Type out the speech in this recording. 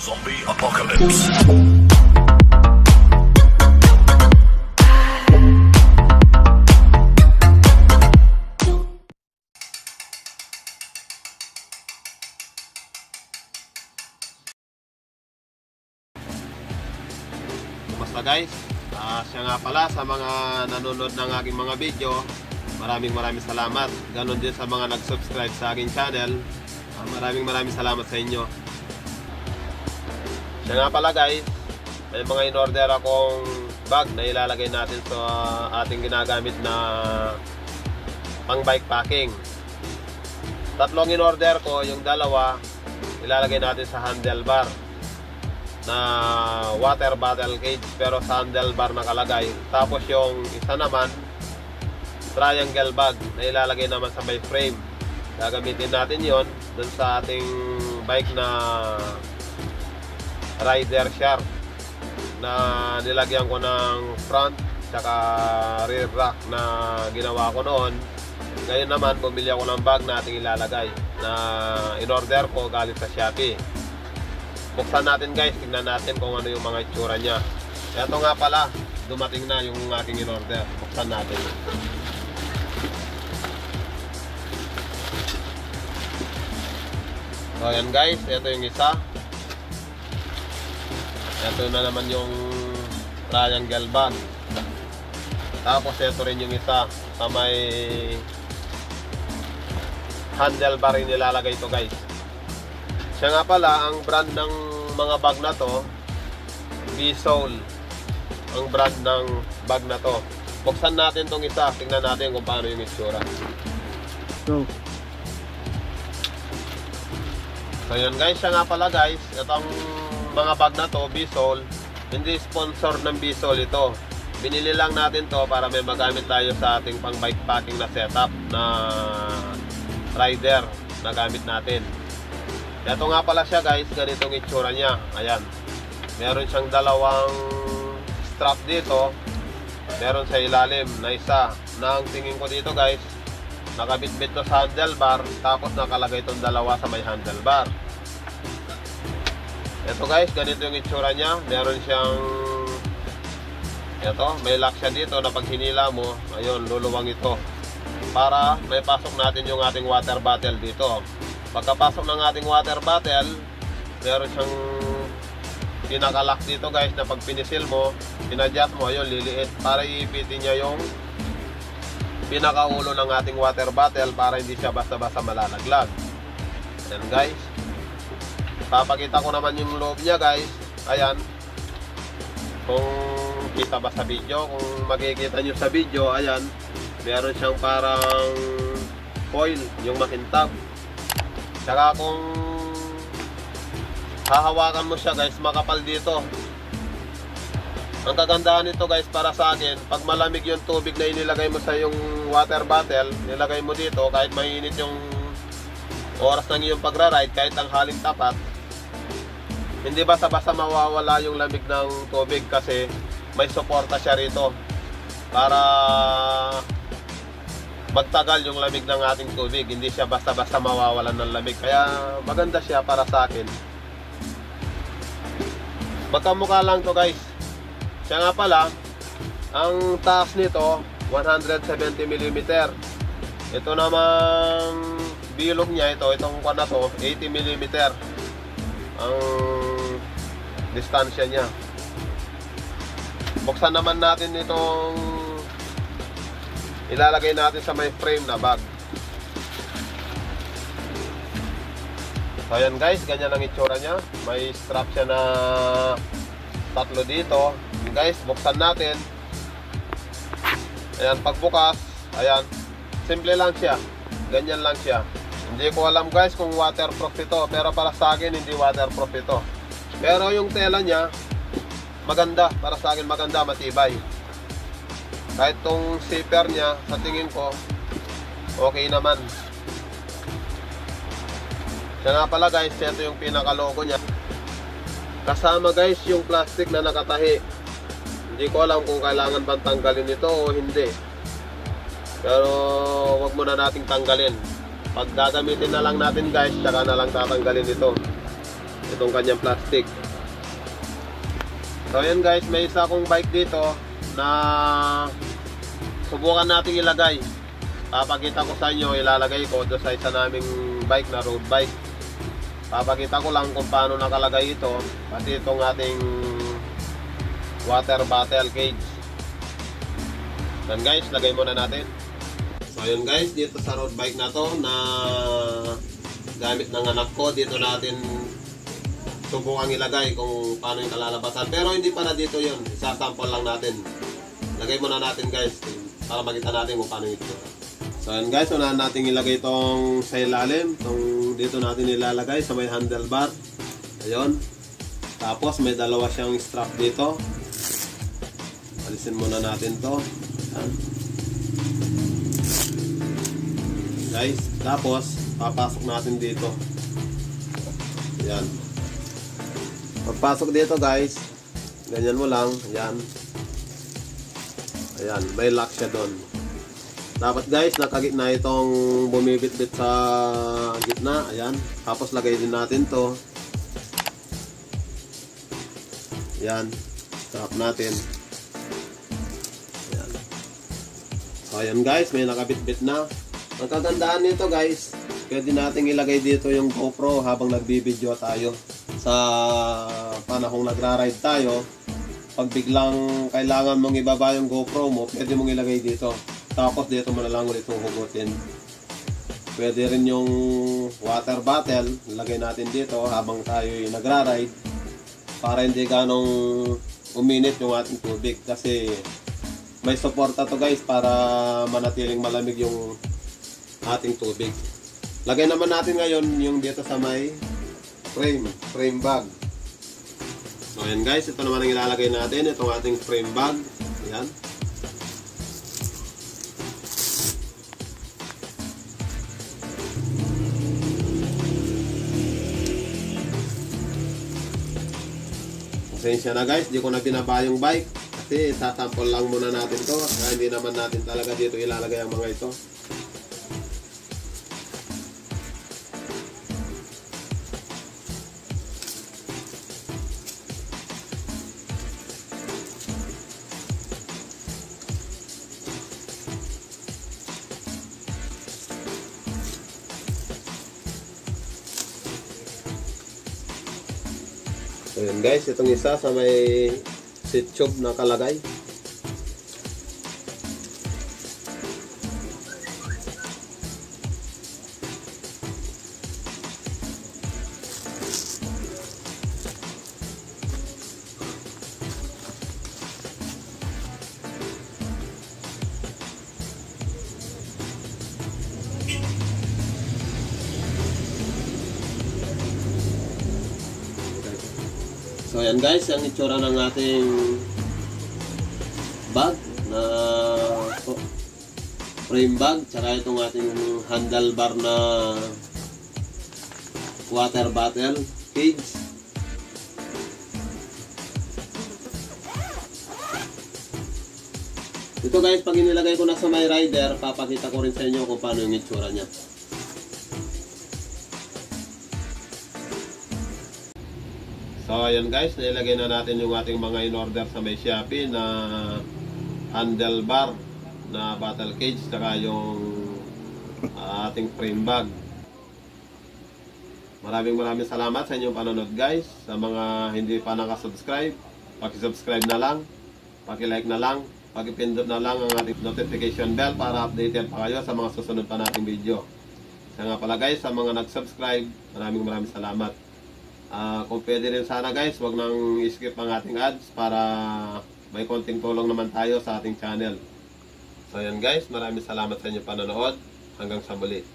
Zombie Apocalypse. Kumusta guys? Ah, siya nga pala sa mga nanonood ng aking mga video. Maraming maraming salamat. Ganon din sa mga nag-subscribe sa aking channel. Ah, maraming maraming salamat sa inyo. Pala guys, may mga in-order akong bag na ilalagay natin sa ating ginagamit na pang bike packing. Tatlong in-order ko, yung dalawa ilalagay natin sa handlebar na water bottle cage pero sa handlebar nakalagay. Tapos yung isa naman triangle bag na ilalagay naman sa may frame. Gagamitin natin yon dun sa ating bike na rider shark na nilagyan ko ng front tsaka rear rack na ginawa ko noon. Ngayon naman bumili ako ng bag na ating ilalagay na in-order ko galing sa Shopee buksan natin guys, tingnan natin kung ano yung mga itsura niya. Ito nga pala, dumating na yung aking in-order. Buksan natin. So ayan guys, ito yung isa. Ito na naman yung triangle bag. Tapos ito rin yung isa sa may handlebar rin nilalagay ito guys. Siya nga pala, ang brand ng mga bag na to, B-Soul. Ang brand ng bag na to. Buksan natin tong isa, tingnan natin kung paano yung itsura. Go. So yun guys, siya nga pala guys, itong mga bag na to, B-Soul, hindi sponsor ng B-Soul ito. Binili lang natin to para may magamit tayo sa ating pang bike packing na setup na rider na gamit natin. Ito nga pala siya guys, ganitong itsura niya. Ayan. Meron siyang dalawang strap dito. Meron sa ilalim na isa. Na ang tingin ko dito guys, nakabitbit to sa handlebar. Tapos nakalagay itong dalawa sa may handlebar. Ito guys, ganito yung itsura niya. Meron siyang ito, may lock siya dito na pag hinila mo, ayun, luluwang ito. Para may pasok natin yung ating water bottle dito. Pagkapasok ng ating water bottle, meron siyang pinakalock dito guys na pag pinisil mo, pinadjust mo, ayun, liliit para iipitin niya yung pinakaulo ng ating water bottle para hindi siya basta-basta malalaglag. Ayan guys. Papakita ko naman yung loob niya guys. Ayan. Kung kita ba sa video, kung makikita nyo sa video, ayan. Meron siyang parang foil, yung makintab. Saka kung hahawakan mo siya guys, makapal dito. Ang kagandahan nito guys para sa akin, pag malamig yung tubig na inilagay mo sa yung water bottle, nilagay mo dito kahit mainit yung oras ng iyong pagra-ride, kahit ang haling tapat, hindi basta-basta mawawala yung lamig ng tubig kasi may suporta siya rito para magtagal yung lamig ng ating tubig. Hindi siya basta-basta mawawalan ng lamig. Kaya maganda siya para sa akin. Magkamukha lang to guys. Siya nga pala, ang taas nito 170mm. Ito namang bilog niya ito, itong kwan na to 80mm. Ang distansya niya. Buksan naman natin itong ilalagay natin sa may frame na bag. So ayan guys, ganyan ang itsura niya. May strap siya na tatlo dito. Guys, buksan natin. Ayan, pagbukas, ayan, simple lang siya. Ganyan lang siya. Hindi ko alam guys kung waterproof ito, pero para sa akin hindi waterproof ito. Pero yung tela niya, maganda. Para sa akin maganda, matibay. Kahit tong zipper niya, sa tingin ko, okay naman. Siya nga pala guys, ito yung pinaka-logo niya. Kasama guys yung plastic na nakatahi. Hindi ko alam kung kailangan bang tanggalin ito o hindi. Pero wag muna nating tanggalin. Pag gagamitin na lang natin guys, tsaka na lang tatanggalin ito. Itong kanyang plastic. So ayan guys, may isa akong bike dito na subukan nating ilagay. Papakita ko sa inyo, ilalagay ko doon sa isa naming bike na road bike. Papakita ko lang kung paano nakalagay ito, pati itong ating water bottle cage. Yan guys, lagay muna natin. So yun guys, dito sa road bike na to na gamit ng anak ko, dito natin subukan ilagay kung paano yung kalalabasan. Pero hindi para dito yun, sa sample lang natin. Lagay muna natin guys, para makita natin kung paano ito. So yun guys, unahan natin ilagay itong sa ilalim. Itong dito natin ilalagay sa may handlebar. Ayun. Tapos may dalawa siyang strap dito. Alisin muna natin to. Yan. Guys, tapos papasok natin dito. Yan. Pagpasok dito guys, ganyan mo lang. Yan. Ayan, may lock siya doon. Dapat guys, nakagitna itong bumibit-bit sa gitna. Ayan. Tapos lagay din natin to. Ayan. Stop natin. Ayan. So ayan guys, may nakabit-bit na. Ang kagandaan nito guys, pwede nating ilagay dito yung GoPro habang nagbibideo tayo. Sa panahong nagra-ride tayo, pag biglang kailangan mong ibaba yung GoPro mo, pwede mong ilagay dito. Tapos dito mo na lang ulit hugutin. Pwede rin yung water bottle, lagay natin dito habang tayo nagra-ride para hindi ganong uminit yung ating tubig kasi may suporta to guys para manatiling malamig yung ating tubig. Lagay naman natin ngayon yung dito sa may frame, frame bag. So ayan guys, ito naman ang ilalagay natin, itong ating frame bag. Ayan. Pasensya na guys, di ko na binaba yung bike. Kasi sasample lang muna natin to. Kaya hindi naman natin talaga dito ilalagay ang mga ito. So guys, itong isa sa may seat tube na kalagay. Yan guys, ang itsura ng ating bag na frame bag tsaka itong ating handlebar na water bottle cage. Ito guys, pag inilagay ko na sa my rider, papakita ko rin sa inyo kung paano yung itsura niya. So ayan guys, nilagay na natin yung ating mga in-order sa may Shopee na handlebar na battle cage saka yung ah, ating frame bag. Maraming maraming salamat sa inyong panonood guys. Sa mga hindi pa nakasubscribe, paki-subscribe na lang, paki-like na lang, paki-pindot na lang ang ating notification bell para updated pa kayo sa mga susunod pa nating video. Kaya nga pala guys, sa mga nag-subscribe, maraming maraming salamat. Ah, kung pwede rin sana guys, wag nang i-skip ang ating ads para may konting tulong naman tayo sa ating channel. So yan guys, maraming salamat sa inyong panonood. Hanggang sa muli.